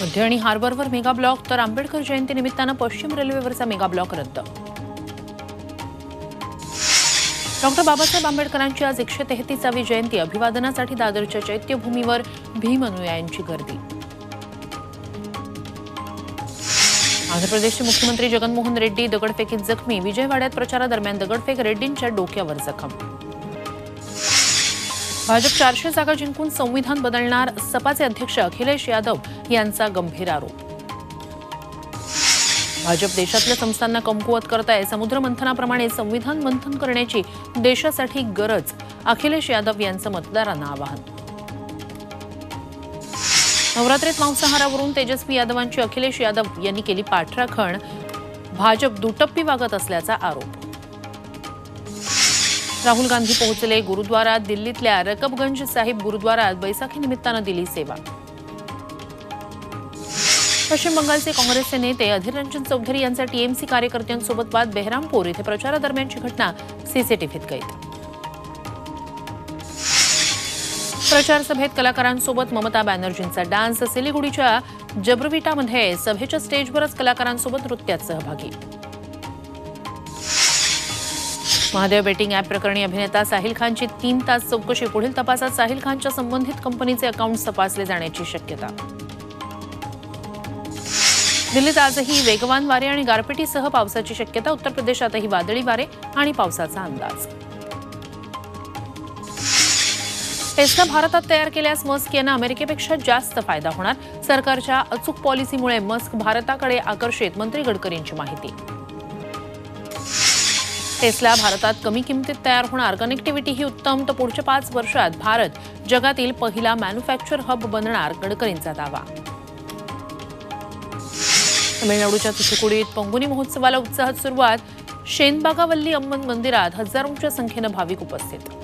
मध्य आणि हार्बरवर mega block तर आंबेडकर जयंती निमित्तानं पश्चिम रेल्वेवरचा मेगा ब्लॉक रद्द. डॉक्टर बाबासाहेब आंबेडकरांची आज एकशे तेहतीसावी जयंती. अभिवादनासाठी दादरच्या चैत्यभूमीवर भीम अनुयायांची गर्दी. आंध्र प्रदेशचे मुख्यमंत्री जगनमोहन रेड्डी दगडफेकीत जखमी. विजयवाड्यात प्रचारादरम्यान दगडफेक रेड्डींच्या डोक्यावर जखम. भाजप चारशे जागा जिंकून संविधान बदलणार सपाचे अध्यक्ष अखिलेश यादव यांचा गंभीर आरोप. भाजप देशातल्या संस्थांना कमकुवत करत आहे समुद्र मंथनाप्रमाणे संविधान मंथन करण्याची देशासाठी गरज अखिलेश यादव यांचं मतदारांना आवाहन. नवरात्रीत मांसाहारावरून तेजस्वी यादवांची अखिलेश यादव यांनी केली पाठराखण. भाजप दुटप्पी वागत असल्याचा आरोप. राहुल गांधी पोहोचले गुरुद्वारात दिल्लीतल्या रकबगंज साहिब गुरुद्वारात बैसाखी निमित्तानं दिली सेवा. पश्चिम बंगालचे काँग्रेसचे नेते अधीर रंजन चौधरी यांचा टीएमसी कार्यकर्त्यांसोबत वाद बेहरामपूर इथे प्रचारादरम्यानची घटना सीसीटीव्हीत कैद. प्रचार सभेत कलाकारांसोबत ममता बॅनर्जींचा डान्स सिलिगुडीच्या जब्रविटामध्ये सभेच्या स्टेजवरच कलाकारांसोबत नृत्यात सहभागी. महादेव बेटिंग ॲप प्रकरणी अभिनेता साहिल खानची तीन तास चौकशी. पुढील तपासात साहिल खानच्या संबंधित कंपनीचे अकाउंट तपासले जाण्याची शक्यता. दिल्लीत आजही वेगवान वारे आणि गारपिटीसह पावसाची शक्यता. उत्तर प्रदेशातही वादळी वारे आणि पावसाचा अंदाज. टेस्ला भारतात तयार केल्यास मस्क यांना अमेरिकेपेक्षा जास्त फायदा होणार. सरकारच्या अचूक पॉलिसीमुळे मस्क भारताकडे आकर्षित मंत्री गडकरींची माहिती. टेस्ला भारतात कमी किमतीत तयार होणार. कनेक्टिव्हिटी ही उत्तम तर पुढच्या पाच वर्षात भारत जगातील पहिला मॅन्युफॅक्चर हब बनणार गडकरींचा दावा. तमिळनाडूच्या तुथुकुडीत पंगुनी महोत्सवाला उत्साहात सुरुवात. शेनबागावल्ली अम्मन मंदिरात हजारोंच्या संख्येनं भाविक उपस्थित.